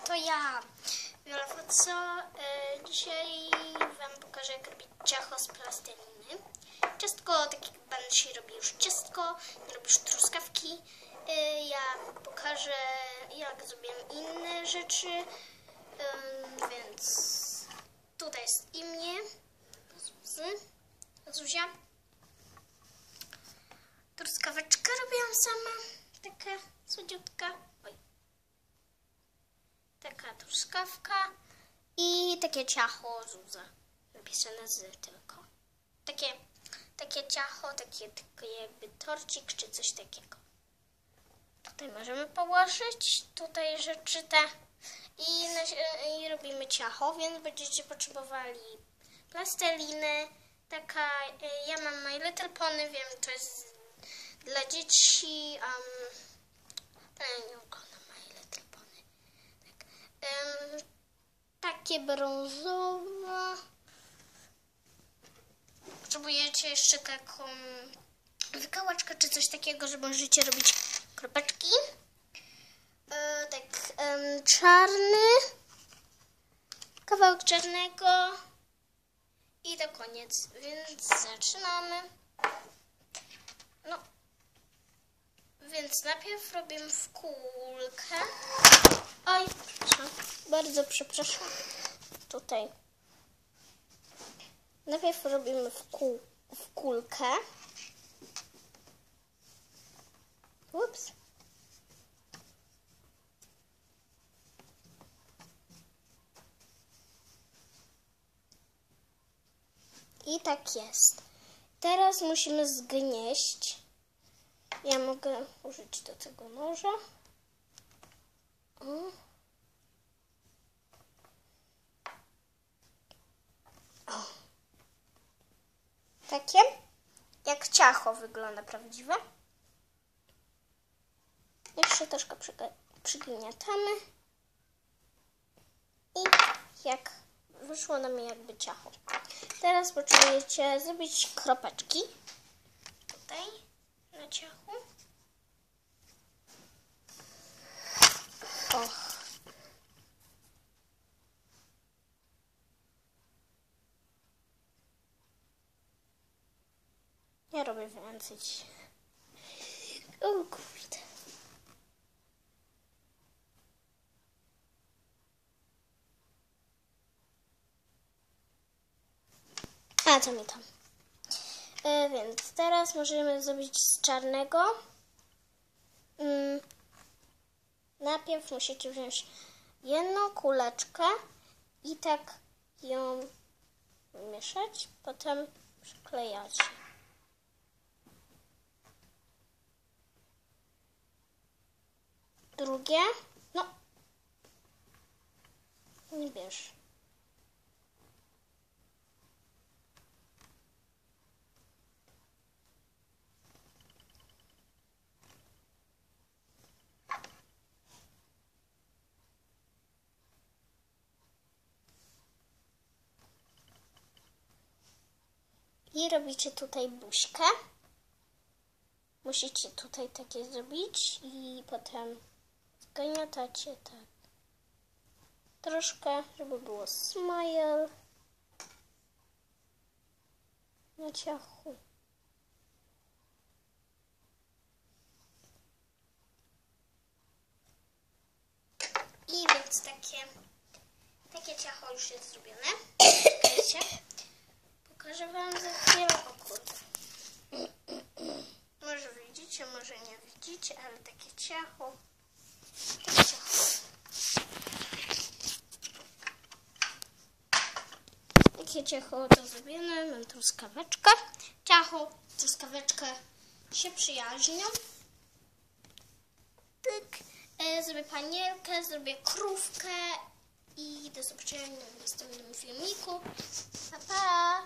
To ja. Wiolfa, co? E, dzisiaj Wam pokażę, jak robić ciacho z plasteliny. Ciastko, tak jak Banshee robi już ciastko, nie robisz truskawki. E, ja pokażę, jak zrobiłem inne rzeczy. Więc tutaj jest imię Zuzy, Zuzia. Truskaweczkę robiłam sama, taka słodziutka. Taka truskawka i takie ciacho Zuza. Napisane z tylko. Takie, takie ciacho, takie, takie jakby torcik czy coś takiego. Tutaj możemy położyć, tutaj rzeczy te i, i robimy ciacho, więc będziecie potrzebowali plastelinę, taka, y, ja mam My Little Pony, wiem, to jest dla dzieci, um, ale nie oglądam My Little Pony. Tak. Em, takie brązowe. Potrzebujecie jeszcze taką wykałaczkę czy coś takiego, że możecie robić kropeczki. E, tak, em, czarny, kawałek czarnego i to koniec, więc zaczynamy. No, więc najpierw robimy w kulkę. Oj. Bardzo przepraszam. Tutaj. Najpierw robimy w, kół, w kulkę. Ups. I tak jest. Teraz musimy zgnieść. Ja mogę użyć do tego noża. O. O. Takie? Jak ciacho wygląda prawdziwe. Jeszcze troszkę przygniatamy. I jak wyszło nam jakby ciacho. Teraz potrzebujecie zrobić kropeczki. Tutaj na ciachu. Ja robię więcej. O kurde. A, co mi tam? E, więc teraz możemy zrobić z czarnego. Mm. Najpierw musicie wziąć jedną kuleczkę i tak ją mieszać, potem przyklejacie. Drugie, no, nie bierz. I robicie tutaj buźkę. Musicie tutaj takie zrobić i potem zgniatacie tak. Troszkę, żeby było smile na ciachu. I więc takie, takie ciacho już jest zrobione. Wiecie? Pokażę wam za chwilę. O kurde. Może widzicie, może nie widzicie, ale takie ciacho. Takie ciacho. To zrobione. Mam truskaweczkę. Ciacho, truskaweczkę się przyjaźnią. Tak. E, zrobię panielkę, zrobię krówkę i do zobaczenia w następnym filmiku. Pa, pa!